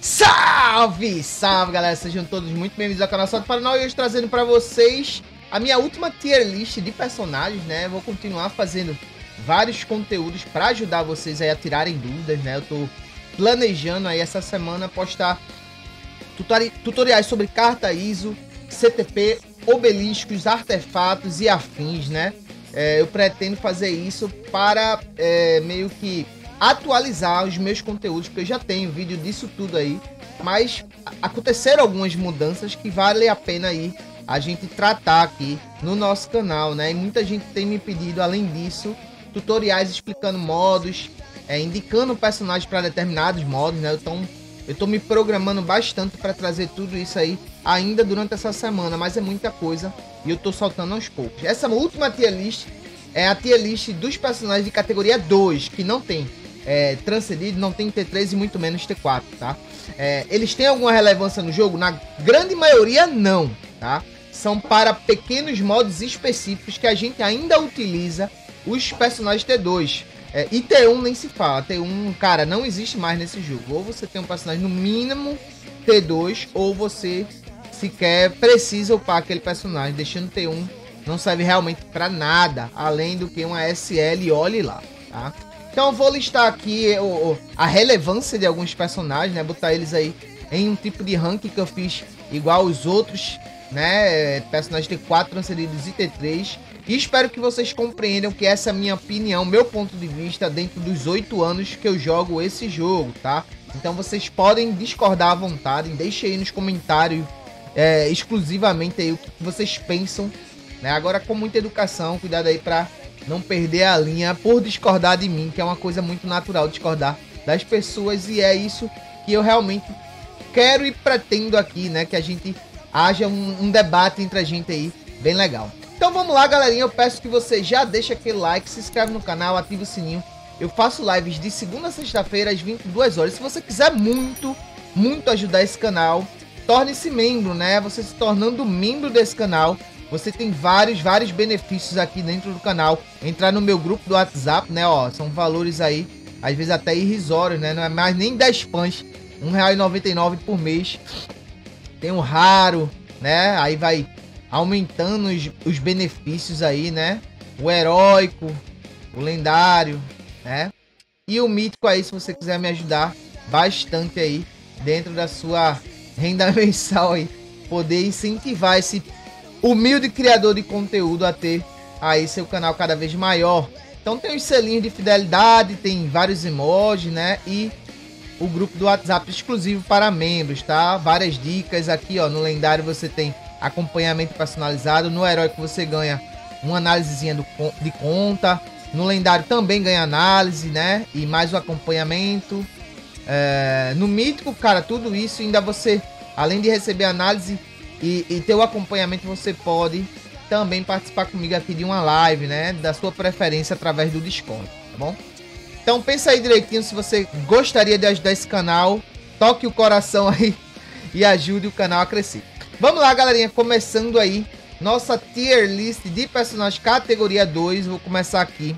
Salve, salve galera, sejam todos muito bem-vindos ao canal Salto Paraná e hoje trazendo para vocês a minha última tier list de personagens, né? Vou continuar fazendo vários conteúdos para ajudar vocês aí a tirarem dúvidas, né? Eu tô planejando aí essa semana postar tutoriais sobre carta ISO, CTP, obeliscos, artefatos e afins, né? É, eu pretendo fazer isso para é, meio que atualizar os meus conteúdos, porque eu já tenho vídeo disso tudo aí, mas aconteceram algumas mudanças que vale a pena aí a gente tratar aqui no nosso canal, né? E muita gente tem me pedido, além disso, tutoriais explicando modos, é, indicando personagens para determinados modos, né? Então, eu tô me programando bastante para trazer tudo isso aí ainda durante essa semana, mas é muita coisa e eu tô soltando aos poucos. Essa última tier list é a tier list dos personagens de categoria 2, que não tem é, transcendid não tem T3 e muito menos T4, tá? É, eles têm alguma relevância no jogo? Na grande maioria, não, tá? São para pequenos modos específicos que a gente ainda utiliza os personagens T2. É, e T1 nem se fala. T1, cara, não existe mais nesse jogo. Ou você tem um personagem no mínimo T2, ou você sequer precisa upar aquele personagem, deixando T1 não serve realmente para nada, além do que uma SL olhe lá, tá? Então vou listar aqui o, a relevância de alguns personagens, né? Botar eles aí em um tipo de ranking que eu fiz igual os outros, né? Personagens T4 transferidos e T3. E espero que vocês compreendam que essa é a minha opinião, meu ponto de vista dentro dos oito anos que eu jogo esse jogo, tá? Então vocês podem discordar à vontade, deixe aí nos comentários é, exclusivamente aí o que vocês pensam, né? Agora com muita educação, cuidado aí para não perder a linha por discordar de mim, que é uma coisa muito natural discordar das pessoas e é isso que eu realmente quero e pretendo aqui, né? Que a gente haja um, um debate entre a gente aí bem legal. Então vamos lá, galerinha. Eu peço que você já deixe aquele like, se inscreve no canal, ative o sininho. Eu faço lives de segunda a sexta-feira às 22 horas. Se você quiser muito, muito ajudar esse canal, torne-se membro, né? Você se tornando membro desse canal, você tem vários, vários benefícios aqui dentro do canal. Entrar no meu grupo do WhatsApp, né? Ó, são valores aí, às vezes até irrisórios, né? Não é mais nem 10 pães. R$1,99 por mês. Tem o um raro, né? Aí vai aumentando os, os benefícios aí, né? O heróico, o lendário, né? E o mítico aí, se você quiser me ajudar bastante aí dentro da sua renda mensal aí, poder incentivar esse humilde criador de conteúdo a ter aí seu canal cada vez maior. Então tem os selinhos de fidelidade, tem vários emojis, né? E o grupo do WhatsApp exclusivo para membros, tá? Várias dicas aqui, ó. No lendário você tem acompanhamento personalizado, no heróico você ganha uma análisezinha do, de conta, no lendário também ganha análise, né? E mais o acompanhamento. É, no mítico, cara, tudo isso ainda você, além de receber análise, e, e ter o acompanhamento, você pode também participar comigo aqui de uma live, né? Da sua preferência através do Discord, tá bom? Então pensa aí direitinho se você gostaria de ajudar esse canal. Toque o coração aí e ajude o canal a crescer. Vamos lá, galerinha. Começando aí nossa tier list de personagens categoria 2. Vou começar aqui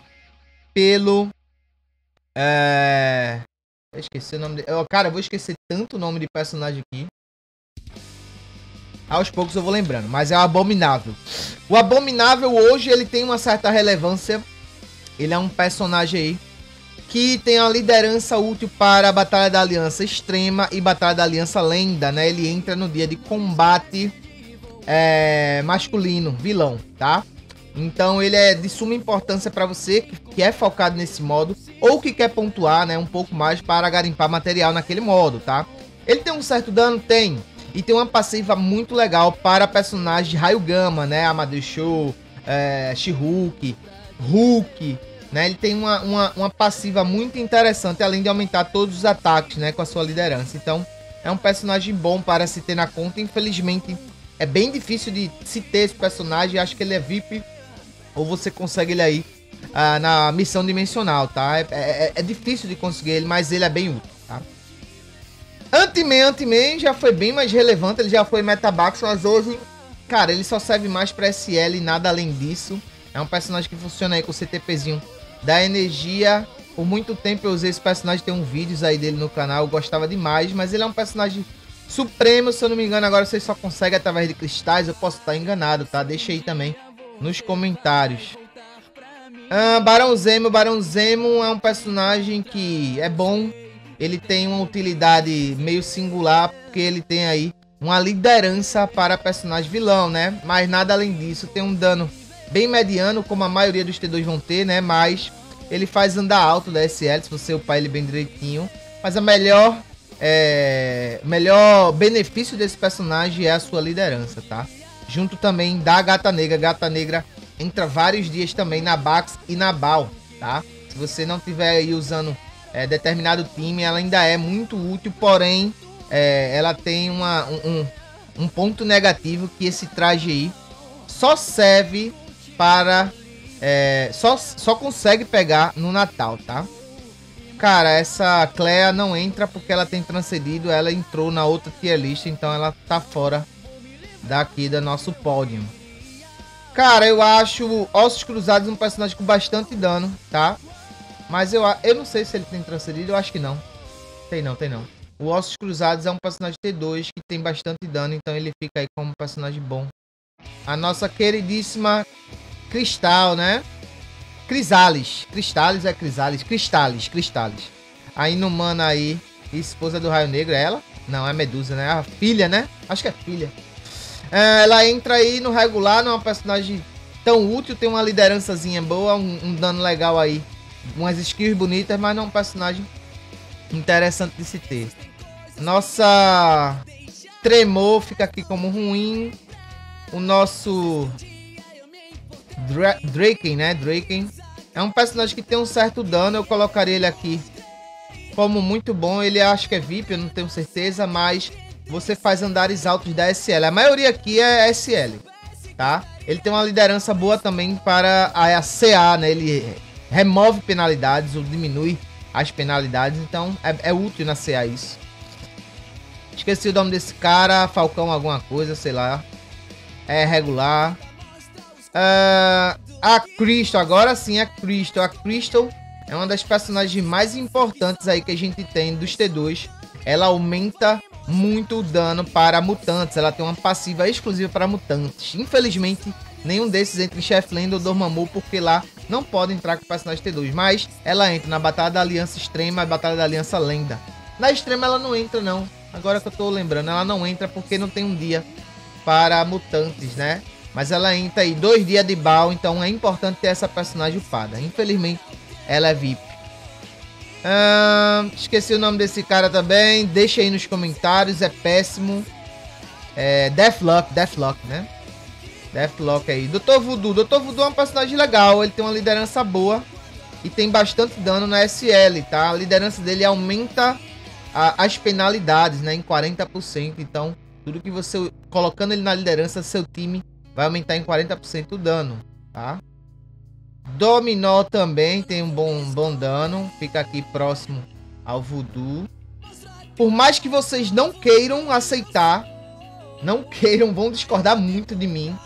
pelo... É... Eu esqueci o nome de... Cara, eu vou esquecer tanto o nome de personagem aqui. Aos poucos eu vou lembrando, mas é o Abominável. O Abominável hoje ele tem uma certa relevância. Ele é um personagem aí que tem uma liderança útil para a Batalha da Aliança Extrema e Batalha da Aliança Lenda, né? Ele entra no dia de combate é, masculino, vilão, tá? Então ele é de suma importância para você que é focado nesse modo ou que quer pontuar, né, um pouco mais para garimpar material naquele modo, tá? Ele tem um certo dano, tem, e tem uma passiva muito legal para personagens de raio gama, né? Amadeus Show, é, She-Hulk, Hulk, né? Ele tem uma, uma, uma, passiva muito interessante, além de aumentar todos os ataques, né? Com a sua liderança. Então, é um personagem bom para se ter na conta. Infelizmente, é bem difícil de se ter esse personagem. Acho que ele é VIP. Ou você consegue ele aí ah, na missão dimensional, tá? É, é, é difícil de conseguir ele, mas ele é bem útil. Ant-Man, Ant-Man já foi bem mais relevante, ele já foi Metabax, mas hoje, cara, ele só serve mais pra SL e nada além disso. É um personagem que funciona aí com o CTPzinho da energia Por muito tempo eu usei esse personagem, tem um vídeos aí dele no canal, eu gostava demais, mas ele é um personagem supremo, se eu não me engano, agora vocês só conseguem através de cristais, eu posso estar enganado, tá? Deixa aí também nos comentários. Ah, Barão Zemo, Barão Zemo é um personagem que é bom, ele tem uma utilidade meio singular, porque ele tem aí uma liderança para personagem vilão, né? Mas nada além disso, tem um dano bem mediano, como a maioria dos T2 vão ter, né? Mas ele faz andar alto da SL, se você upar ele bem direitinho. Mas a melhor, é, melhor benefício desse personagem é a sua liderança, tá? Junto também da Gata Negra. Gata Negra entra vários dias também na Bax e na Bal, tá? Se você não tiver aí usando é, determinado time, ela ainda é muito útil, porém é, ela tem uma, um, um ponto negativo que esse traje aí só serve para é, só, só consegue pegar no Natal, tá? Cara, essa Clea não entra porque ela tem transcedido, ela entrou na outra tier list, então ela tá fora daqui do nosso pódio. Cara, eu acho Ossos Cruzados um personagem com bastante dano, tá? Mas eu, eu não sei se ele tem transcedido, eu acho que não. Tem não, tem não. O Ossos Cruzados é um personagem T2 que tem bastante dano, então ele fica aí como um personagem bom. A nossa queridíssima Cristal, né? Crisales. Cristales é Crisales. Cristales, Cristales. Aí no mana aí, esposa do Raio Negro, é ela? Não, é Medusa, né? A filha, né? Acho que é filha. É, ela entra aí no regular, não é uma personagem tão útil, tem uma liderançazinha boa, um, um dano legal aí. Umas skills bonitas, mas não é um personagem interessante de se ter. Nossa Tremor fica aqui como ruim. O nosso Dra Draken, né? Draken. É um personagem que tem um certo dano. Eu colocaria ele aqui como muito bom. Ele acho que é VIP, eu não tenho certeza, mas você faz andares altos da SL. A maioria aqui é SL, tá? Ele tem uma liderança boa também para a CA, né? Ele remove penalidades ou diminui as penalidades, então é, é útil na CA isso. Esqueci o nome desse cara, Falcão alguma coisa, sei lá. É regular. Uh, a Crystal, agora sim a Crystal. A Crystal é uma das personagens mais importantes aí que a gente tem dos T2. Ela aumenta muito o dano para mutantes. Ela tem uma passiva exclusiva para mutantes. Infelizmente, nenhum desses entra em Chefland ou Dormammu, porque lá não pode entrar com o personagem T2. Mas ela entra na Batalha da Aliança Extrema e Batalha da Aliança Lenda. Na Extrema ela não entra, não. Agora que eu tô lembrando, ela não entra porque não tem um dia para mutantes, né? Mas ela entra aí dois dias de bal, então é importante ter essa personagem upada. Infelizmente, ela é VIP. esqueci o nome desse cara também. Deixa aí nos comentários, é péssimo. É Deathlock, Deathlock, né? Deathlock aí. Dr. Voodoo. Dr. Voodoo é um personagem legal, ele tem uma liderança boa e tem bastante dano na SL, tá? A liderança dele aumenta a, as penalidades, né, em 40%. Então, tudo que você colocando ele na liderança, seu time vai aumentar em 40% o dano, tá? Dominó também tem um bom, bom dano, fica aqui próximo ao Voodoo. Por mais que vocês não queiram aceitar, não queiram, vão discordar muito de mim,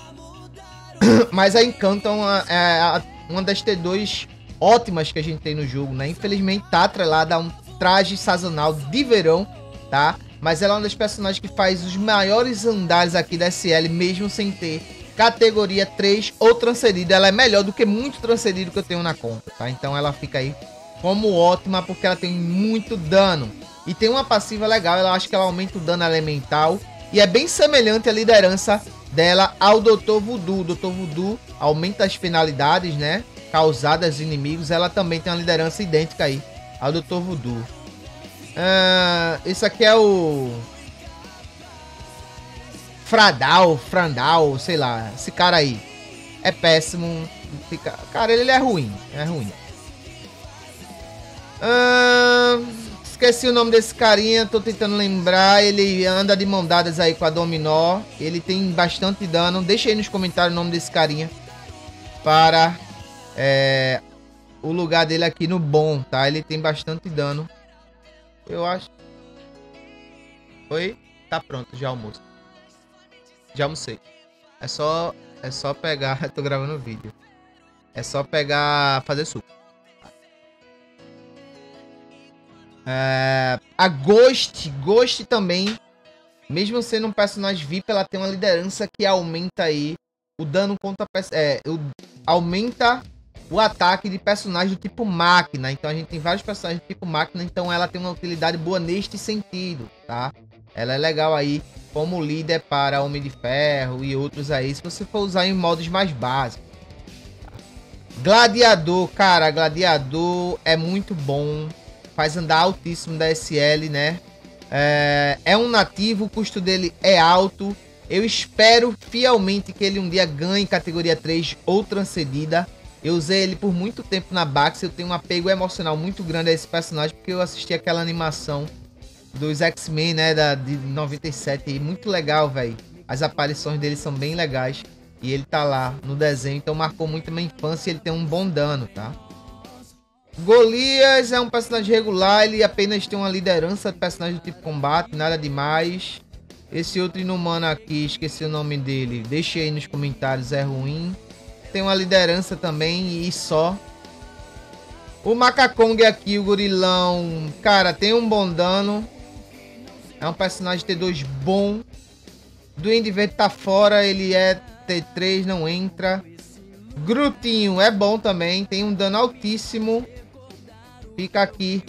mas a Encantam é uma das T2 ótimas que a gente tem no jogo, né? Infelizmente tá atrelada a um traje sazonal de verão, tá? Mas ela é uma das personagens que faz os maiores andares aqui da SL, mesmo sem ter categoria 3 ou transferido. Ela é melhor do que muito transferido que eu tenho na conta, tá? Então ela fica aí como ótima porque ela tem muito dano. E tem uma passiva legal, ela acho que ela aumenta o dano elemental. E é bem semelhante à liderança dela ao Dr. Voodoo. Dr. Voodoo aumenta as penalidades, né? Causadas inimigos. Ela também tem uma liderança idêntica aí ao Dr. Voodoo. Uh, esse aqui é o Fradal, Frandal, sei lá, esse cara aí. É péssimo. Fica... Cara, ele é ruim. É ruim. Uh, esqueci o nome desse carinha, tô tentando lembrar. Ele anda de mão dadas aí com a Dominó. Ele tem bastante dano. Deixa aí nos comentários o nome desse carinha. Para é, o lugar dele aqui no bom, tá? Ele tem bastante dano. Eu acho. Oi? Tá pronto, já almoço. Já almocei. É só, é só pegar. tô gravando o vídeo. É só pegar, fazer suco. É, a Ghost, Ghost também, mesmo sendo um personagem VIP, ela tem uma liderança que aumenta aí o dano contra é, o, aumenta o ataque de personagens do tipo máquina. Então a gente tem vários personagens do tipo máquina, então ela tem uma utilidade boa neste sentido, tá? Ela é legal aí como líder para Homem de Ferro e outros aí, se você for usar em modos mais básicos. Gladiador, cara, Gladiador é muito bom faz andar altíssimo da SL, né? É, é um nativo, o custo dele é alto. Eu espero fielmente que ele um dia ganhe categoria 3 ou transcendida. Eu usei ele por muito tempo na Bax, eu tenho um apego emocional muito grande a esse personagem, porque eu assisti aquela animação dos X-Men, né, da, de 97, e muito legal, velho. As aparições dele são bem legais, e ele tá lá no desenho, então marcou muito minha infância e ele tem um bom dano, tá? Golias é um personagem regular, ele apenas tem uma liderança de personagem do tipo combate, nada demais. Esse outro inumano aqui, esqueci o nome dele, deixe aí nos comentários, é ruim. Tem uma liderança também e só. O Macacong aqui, o gorilão, cara, tem um bom dano. É um personagem T2 bom. Duende Verde tá fora, ele é T3, não entra. Grutinho é bom também, tem um dano altíssimo fica aqui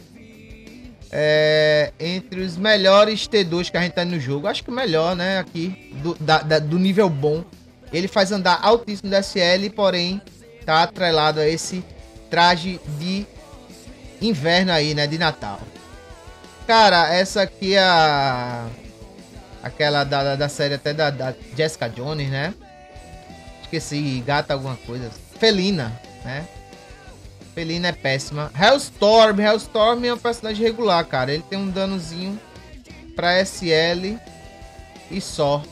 é, entre os melhores T2 que a gente tá no jogo. Acho que o melhor, né? Aqui, do, da, da, do nível bom. Ele faz andar altíssimo da SL, porém tá atrelado a esse traje de inverno aí, né? De Natal. Cara, essa aqui é a. Aquela da, da série até da, da Jessica Jones, né? Esqueci, gata alguma coisa. Felina, né? Felina é péssima. Hellstorm. Hellstorm é um personagem regular, cara. Ele tem um danozinho pra SL e só.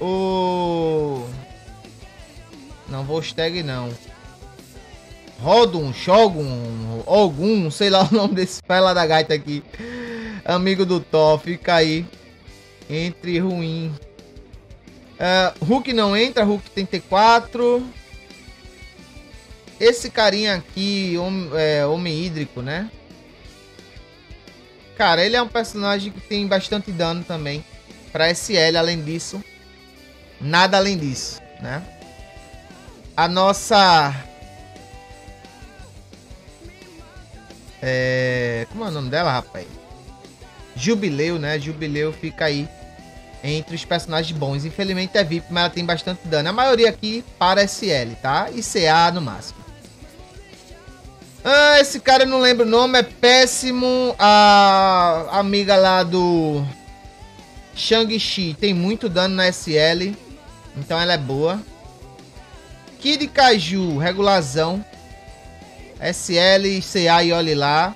O... Não, Volstag não. Rodum, Shogun, Ogum, sei lá o nome desse fela da gaita aqui. Amigo do Thor, fica aí. Entre ruim. Uh, Hulk não entra, Hulk tem T4. Esse carinha aqui, homem, é, homem hídrico, né? Cara, ele é um personagem que tem bastante dano também. Pra SL, além disso. Nada além disso, né? A nossa... É... Como é o nome dela, rapaz? Jubileu, né? Jubileu fica aí entre os personagens bons. Infelizmente é VIP, mas ela tem bastante dano. A maioria aqui para SL, tá? E CA no máximo. Ah, esse cara eu não lembro o nome, é péssimo. A amiga lá do Shang-Chi tem muito dano na SL, então ela é boa. Kid Kaiju, regularzão. SL, CA e olhe lá.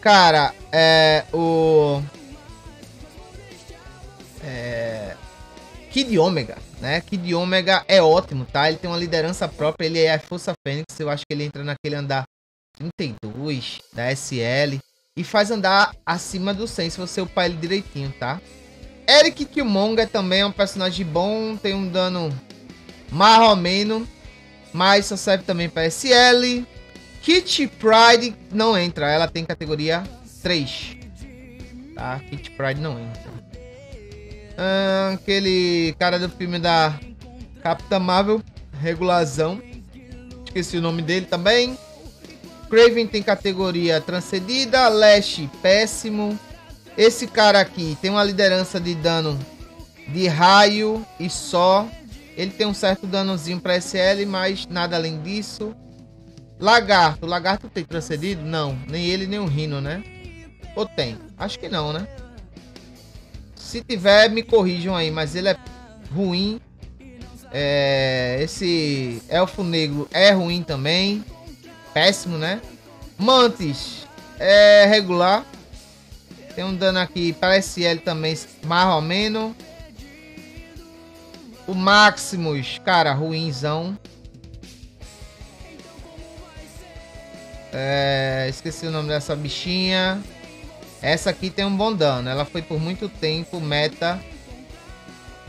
Cara, é o é, Kid Omega, né? Kid Omega é ótimo, tá? Ele tem uma liderança própria, ele é a Força Fênix, eu acho que ele entra naquele andar 32 da SL e faz andar acima do 100 se você upar ele direitinho, tá? Eric Killmonger também é um personagem bom, tem um dano menos, mas só serve também para SL. Kit Pride não entra, ela tem categoria 3. Tá? Kit Pride não entra. Ah, aquele cara do filme da Capitã Marvel, regularzão. Esqueci o nome dele também. Craven tem categoria transcendida, Lash péssimo. Esse cara aqui tem uma liderança de dano de raio e só. Ele tem um certo danozinho para SL, mas nada além disso. Lagarto. Lagarto tem transcedido? Não. Nem ele, nem o Rino, né? Ou tem? Acho que não, né? Se tiver, me corrijam aí. Mas ele é ruim. É... Esse Elfo Negro é ruim também péssimo, né? Mantis é regular. Tem um dano aqui para SL também, mais ou menos. O Maximus, cara, ruinzão. É, esqueci o nome dessa bichinha. Essa aqui tem um bom dano. Ela foi por muito tempo meta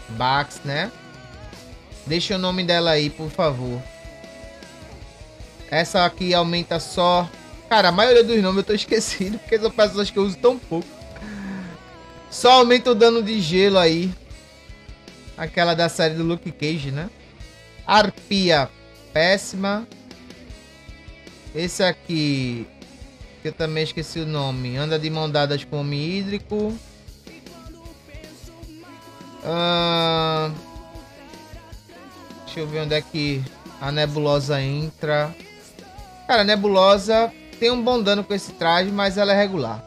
Bax, né? Deixa o nome dela aí, por favor. Essa aqui aumenta só Cara, a maioria dos nomes eu tô esquecido, porque são pessoas que eu uso tão pouco. Só aumenta o dano de gelo aí. Aquela da série do Luke Cage, né? Arpia, péssima. Esse aqui, que eu também esqueci o nome. Anda de mão dadas com homem hídrico. Uh... Deixa eu ver onde é que a nebulosa entra. Cara, a nebulosa tem um bom dano com esse traje, mas ela é regular.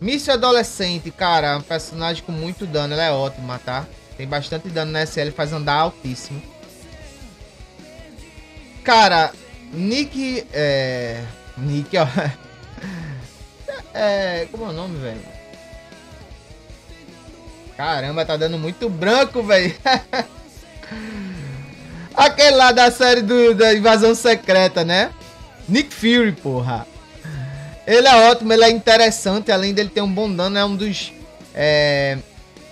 Míssil Adolescente, cara, um personagem com muito dano. Ela é ótima, tá? Tem bastante dano na SL, faz andar altíssimo. Cara, Nick. É. Nick, ó. É. Como é o nome, velho? Caramba, tá dando muito branco, velho. Aquele lá da série do, da Invasão Secreta, né? Nick Fury, porra. Ele é ótimo, ele é interessante, além dele ter um bom dano, é um dos é,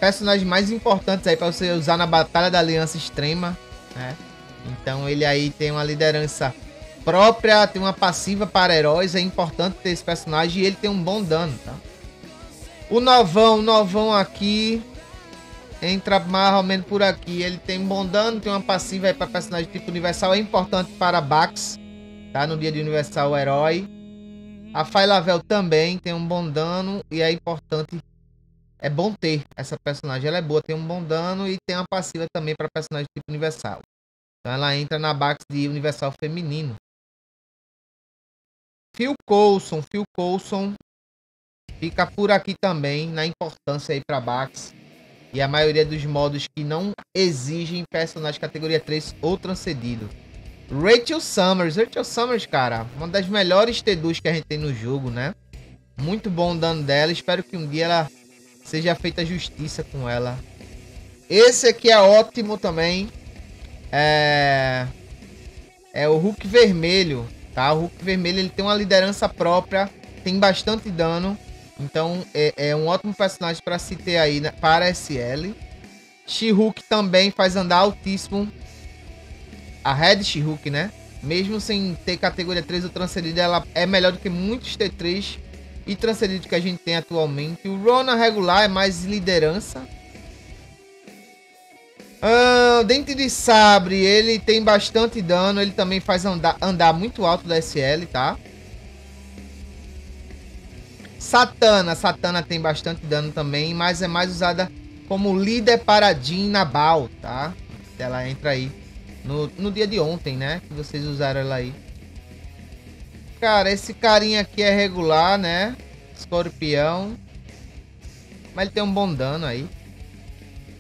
personagens mais importantes aí para você usar na Batalha da Aliança Extrema, né? Então ele aí tem uma liderança própria, tem uma passiva para heróis, é importante ter esse personagem e ele tem um bom dano, tá? O novão, o novão aqui entra mais ou menos por aqui. Ele tem um bom dano, tem uma passiva aí para personagem tipo universal, é importante para Bax, tá? No dia de universal herói. A Failavel também tem um bom dano e é importante. É bom ter essa personagem. Ela é boa, tem um bom dano e tem uma passiva também para personagem tipo universal. Então ela entra na Bax de universal feminino. Phil Coulson, Phil Coulson fica por aqui também na importância aí para Bax. E a maioria dos modos que não exigem personagem categoria 3 ou transcedido. Rachel Summers. Rachel Summers, cara, uma das melhores T2 que a gente tem no jogo, né? Muito bom o dano dela. Espero que um dia ela seja feita justiça com ela. Esse aqui é ótimo também. É... É o Hulk Vermelho, tá? O Hulk Vermelho ele tem uma liderança própria, tem bastante dano. Então é, é um ótimo personagem para se ter aí né? para SL. She-Hulk também faz andar altíssimo a Red She-Hulk, né? Mesmo sem ter categoria 3 ou transferida, ela é melhor do que muitos T3 e transferidos que a gente tem atualmente. O Rona regular é mais liderança. Ah, Dente de Sabre, ele tem bastante dano. Ele também faz andar, andar muito alto da SL, tá? Satana. Satana tem bastante dano também, mas é mais usada como líder paradinho na Bal, tá? Ela entra aí no, no dia de ontem, né? Que vocês usaram ela aí. Cara, esse carinha aqui é regular, né? Escorpião. Mas ele tem um bom dano aí.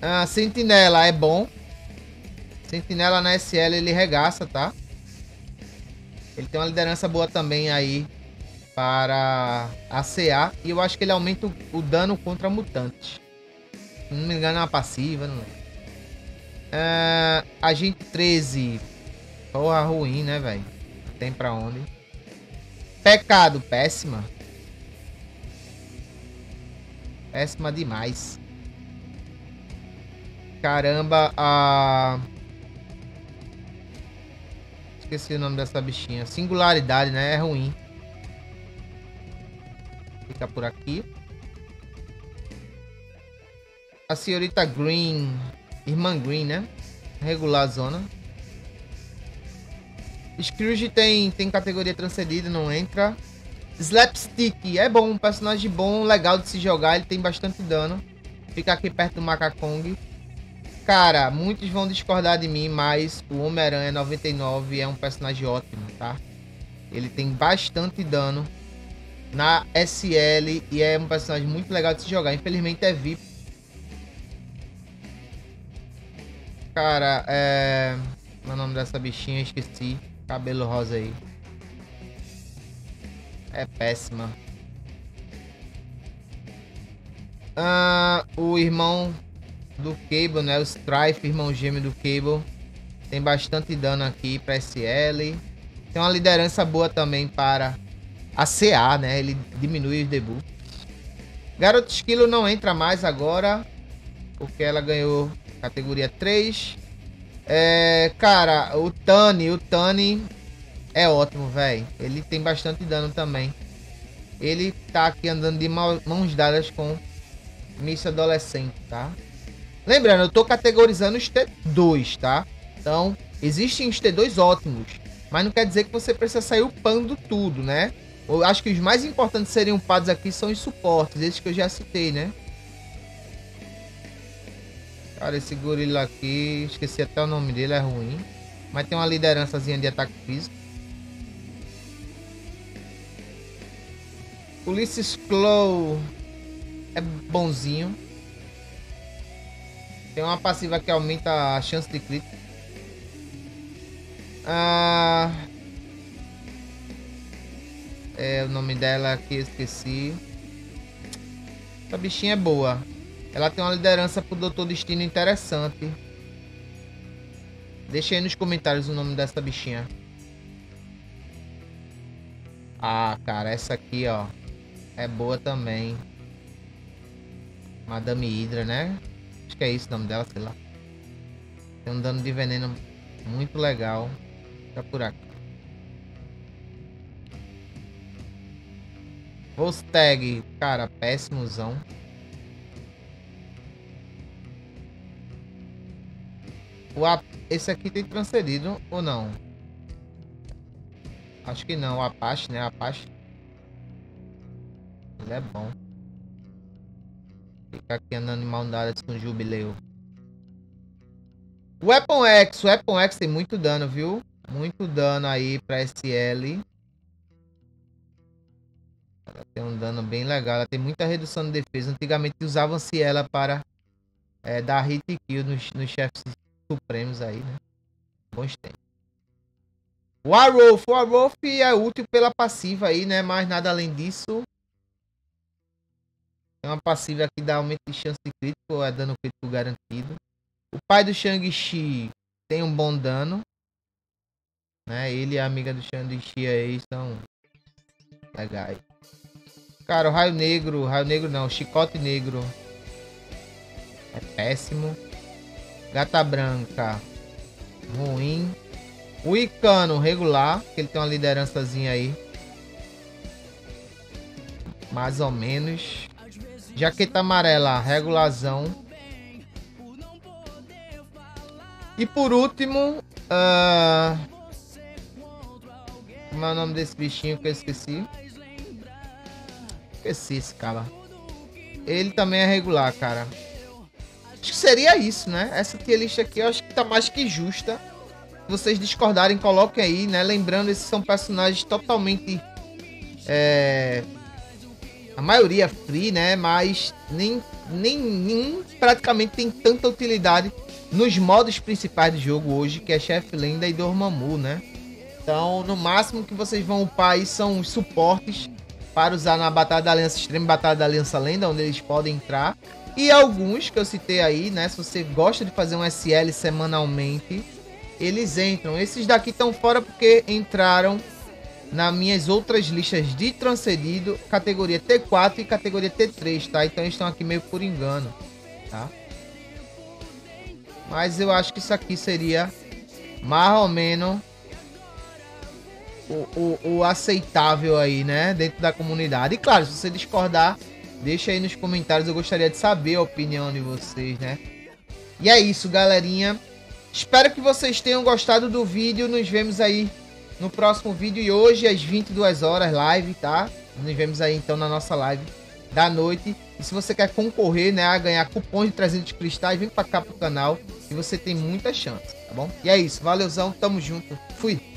Ah, Sentinela é bom. Sentinela na SL ele regaça, tá? Ele tem uma liderança boa também aí para a CA. E eu acho que ele aumenta o, o dano contra mutantes. Não me engano é uma passiva, não é? Uh, Agente 13. Porra ruim, né, velho? Tem pra onde? Pecado, péssima. Péssima demais. Caramba, a. Esqueci o nome dessa bichinha. Singularidade, né? É ruim. Fica por aqui. A senhorita Green. Irmã Green, né? Regular a zona. Scrooge tem, tem categoria transcendida, não entra. Slapstick é bom, um personagem bom, legal de se jogar, ele tem bastante dano. Fica aqui perto do Macacong. Cara, muitos vão discordar de mim, mas o Homem-Aranha 99 é um personagem ótimo, tá? Ele tem bastante dano na SL e é um personagem muito legal de se jogar. Infelizmente é VIP, Cara, é. É o nome dessa bichinha? Esqueci. Cabelo rosa aí. É péssima. Ah, o irmão do Cable, né? O Strife, irmão gêmeo do Cable. Tem bastante dano aqui para SL. Tem uma liderança boa também para a CA, né? Ele diminui os debuffs. Garoto Esquilo não entra mais agora. Porque ela ganhou Categoria 3. É, cara, o Tani, o Tani é ótimo, velho. Ele tem bastante dano também. Ele tá aqui andando de mãos dadas com Miss Adolescente, tá? Lembrando, eu tô categorizando os T2, tá? Então, existem os T2 ótimos. Mas não quer dizer que você precisa sair upando tudo, né? Eu acho que os mais importantes serem upados aqui são os suportes, esses que eu já citei, né? Cara, esse gorila aqui, esqueci até o nome dele, é ruim. Mas tem uma liderançazinha de ataque físico. Ulysses Claw é bonzinho. Tem uma passiva que aumenta a chance de crítico. Ah, é o nome dela aqui, esqueci. Essa bichinha é boa. Ela tem uma liderança pro Doutor Destino interessante. Deixa aí nos comentários o nome dessa bichinha. Ah, cara, essa aqui, ó. É boa também. Madame Hydra, né? Acho que é isso o nome dela, sei lá. Tem um dano de veneno muito legal. Tá por aqui. Volstag, cara, péssimozão. O A... Esse aqui tem transferido ou não? Acho que não. O Apache, né? Apache. Ele é bom. Fica aqui andando em maldades com jubileu. Weapon X. Weapon X tem muito dano, viu? Muito dano aí pra SL. Tem um dano bem legal. Ela tem muita redução de defesa. Antigamente usavam-se ela para é, dar hit kill nos, nos chefes supremos aí, né? Bons tempos. Warwolf. Warwolf é útil pela passiva aí, né? Mas nada além disso. É uma passiva que dá aumento de chance de crítico, é dano crítico garantido. O pai do Shang-Chi tem um bom dano. Né? Ele e a amiga do Shang-Chi aí são legais. Cara, o Raio Negro, Raio Negro não, Chicote Negro é péssimo. Gata Branca, ruim. O Icano, regular, que ele tem uma liderançazinha aí. Mais ou menos. Jaqueta amarela, regularzão. E por último, uh... como é o nome desse bichinho que eu esqueci? Esqueci esse cara. Ele também é regular, cara. Acho que seria isso, né? Essa tier list aqui eu acho que tá mais que justa. Se vocês discordarem, coloquem aí, né? Lembrando, esses são personagens totalmente é, a maioria free, né? Mas nem, nem, praticamente tem tanta utilidade nos modos principais do jogo hoje, que é Chef Lenda e Dormammu, né? Então, no máximo que vocês vão upar aí são os suportes para usar na Batalha da Aliança Extrema Batalha da Aliança Lenda, onde eles podem entrar. E alguns que eu citei aí, né? Se você gosta de fazer um SL semanalmente, eles entram. Esses daqui estão fora porque entraram nas minhas outras listas de transferido, categoria T4 e categoria T3, tá? Então eles estão aqui meio por engano, tá? Mas eu acho que isso aqui seria mais ou menos o, o, aceitável aí, né? Dentro da comunidade. E claro, se você discordar, deixa aí nos comentários. Eu gostaria de saber a opinião de vocês, né? E é isso, galerinha. Espero que vocês tenham gostado do vídeo. Nos vemos aí no próximo vídeo e hoje às 22 horas live, tá? Nos vemos aí então na nossa live da noite. E se você quer concorrer, né, a ganhar cupons de 300 cristais, vem para cá pro canal e você tem muita chance, tá bom? E é isso, valeuzão, tamo junto, fui!